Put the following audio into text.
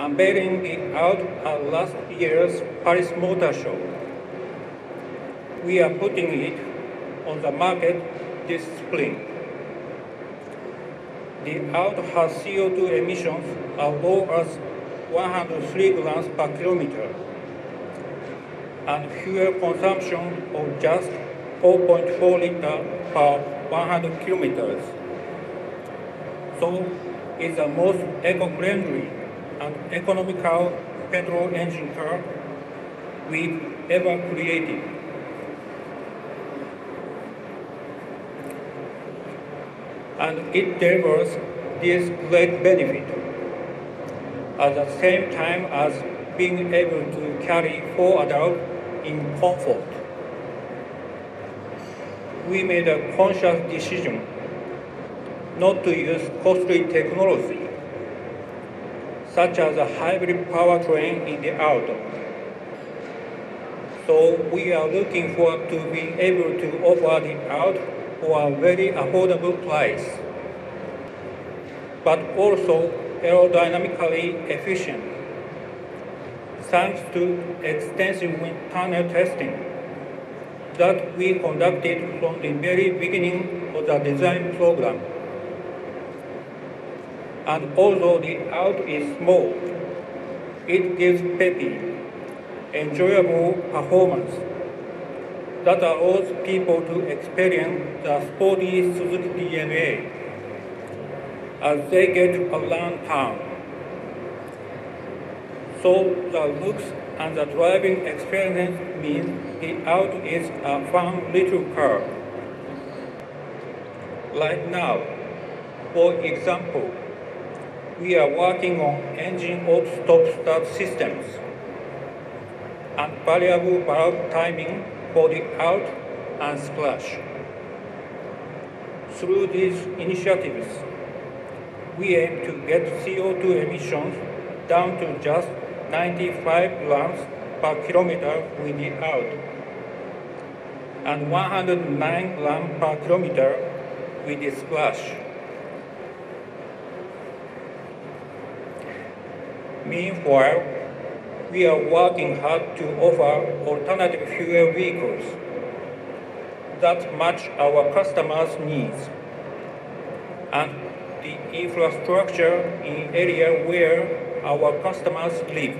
unveiling it out at last year's Paris Motor Show. We are putting it on the market this spring. The Alto has CO2 emissions as low as 103 grams per kilometer and fuel consumption of just 4.4 liter per 100 kilometers. So it's the most eco-friendly and economical petrol engine car we've ever created. And it delivers this great benefit at the same time as being able to carry four adults in comfort. We made a conscious decision not to use costly technology, such as a hybrid powertrain in the Alto. So we are looking forward to being able to offer the Alto for a very affordable price, but also aerodynamically efficient, thanks to extensive wind tunnel testing that we conducted from the very beginning of the design program. And although the Alto is small, it gives peppy, enjoyable performance that allows people to experience the sporty Suzuki DNA as they get around town. So the looks and the driving experience means the Alto is a fun little car. Right now, for example, we are working on engine auto-stop-start systems and variable valve timing for the Alto and splash. Through these initiatives, we aim to get CO2 emissions down to just 95 grams per kilometer with the Alto and 109 grams per kilometer with the splash. Meanwhile, we are working hard to offer alternative fuel vehicles that match our customers' needs and the infrastructure in area where our customers live.